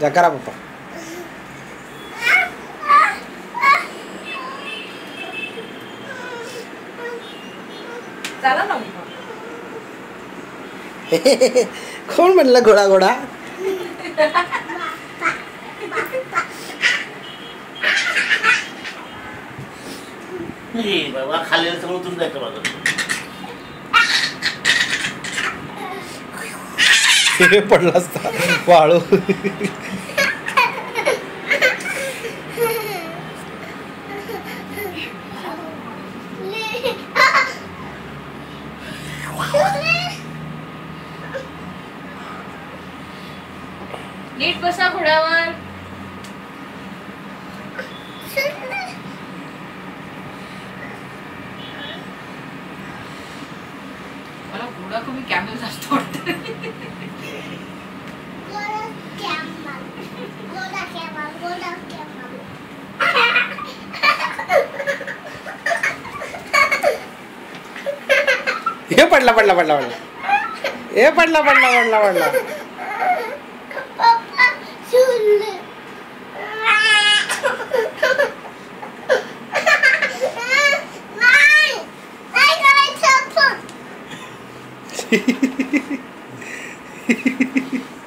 जा करा पप्पा चला ना मग. कोण म्हणलं घोडा घोडा ए बाबा खाल्लेलं सगळं उतरून हे पडला असता. वाळू. नीट बसा घोड्यावर. मला घोडा कमी कॅमेल जास्त वाटत हे पडला पडला पडला पडला. हे पडला पडला पडला पडला.